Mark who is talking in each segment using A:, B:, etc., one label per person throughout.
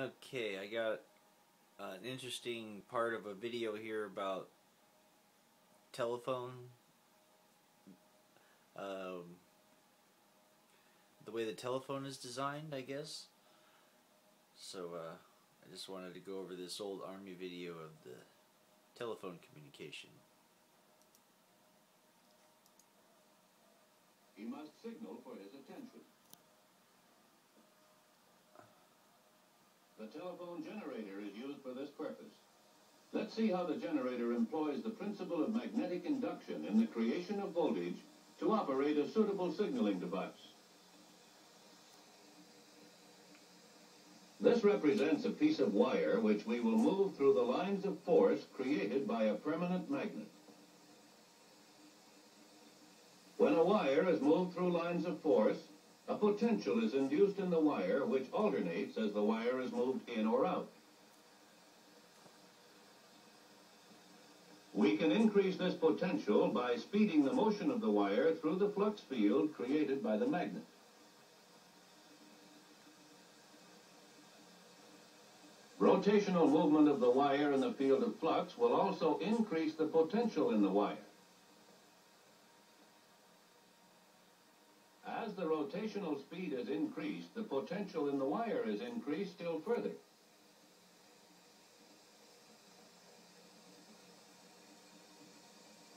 A: Okay, I got uh, an interesting part of a video here about telephone. Um, the way the telephone is designed, I guess. So uh, I just wanted to go over this old army video of the telephone communication.
B: He must signal for his attention. The telephone generator is used for this purpose. Let's see how the generator employs the principle of magnetic induction in the creation of voltage to operate a suitable signaling device. This represents a piece of wire which we will move through the lines of force created by a permanent magnet. When a wire is moved through lines of force, a potential is induced in the wire which alternates as the wire is moved in or out. We can increase this potential by speeding the motion of the wire through the flux field created by the magnet. Rotational movement of the wire in the field of flux will also increase the potential in the wire. As the rotational speed is increased, the potential in the wire is increased still further.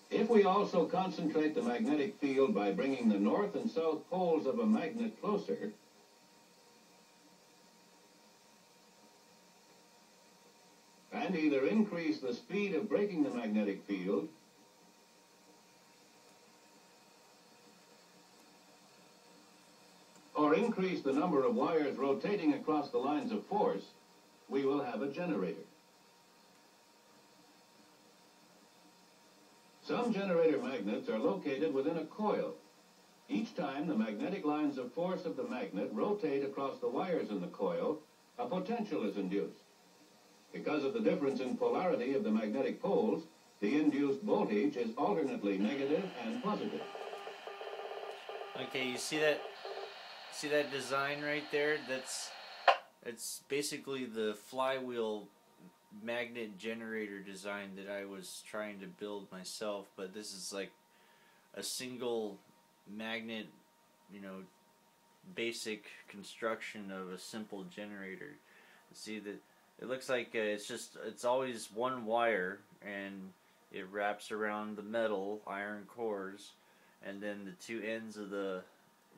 B: If we also concentrate the magnetic field by bringing the north and south poles of a magnet closer, and either increase the speed of breaking the magnetic field increase the number of wires rotating across the lines of force, we will have a generator. Some generator magnets are located within a coil. Each time the magnetic lines of force of the magnet rotate across the wires in the coil, a potential is induced. Because of the difference in polarity of the magnetic poles, the induced voltage is alternately negative and positive.
A: Okay, you see that See that design right there? That's it's basically the flywheel magnet generator design that I was trying to build myself, but this is like a single magnet, you know, basic construction of a simple generator. See that it looks like uh, it's just it's always one wire and it wraps around the metal iron cores and then the two ends of the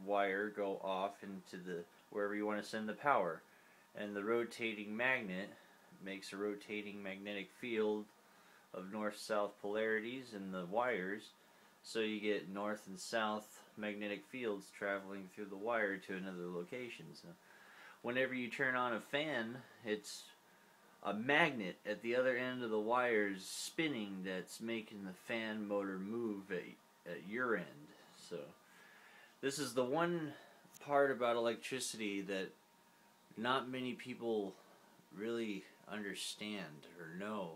A: wire go off into the wherever you want to send the power. And the rotating magnet makes a rotating magnetic field of north-south polarities in the wires. So you get north and south magnetic fields traveling through the wire to another location. So whenever you turn on a fan it's a magnet at the other end of the wires spinning that's making the fan motor move at, at your end. So this is the one part about electricity that not many people really understand or know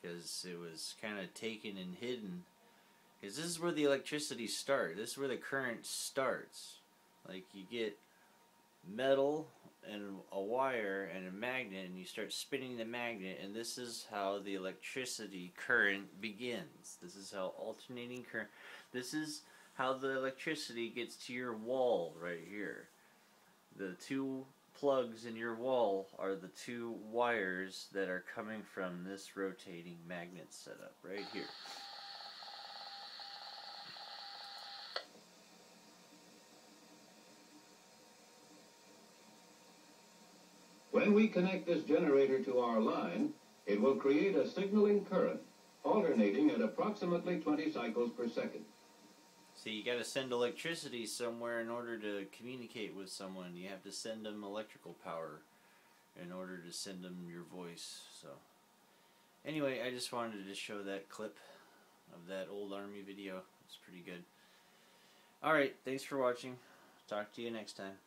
A: because it was kind of taken and hidden. Because this is where the electricity starts this is where the current starts. Like you get metal and a wire and a magnet and you start spinning the magnet and this is how the electricity current begins. This is how alternating current this is how the electricity gets to your wall right here. The two plugs in your wall are the two wires that are coming from this rotating magnet setup right here.
B: When we connect this generator to our line, it will create a signaling current, alternating at approximately 20 cycles per second.
A: See, you got to send electricity somewhere in order to communicate with someone. You have to send them electrical power in order to send them your voice. So, anyway, I just wanted to show that clip of that old army video. It's pretty good. Alright, thanks for watching. Talk to you next time.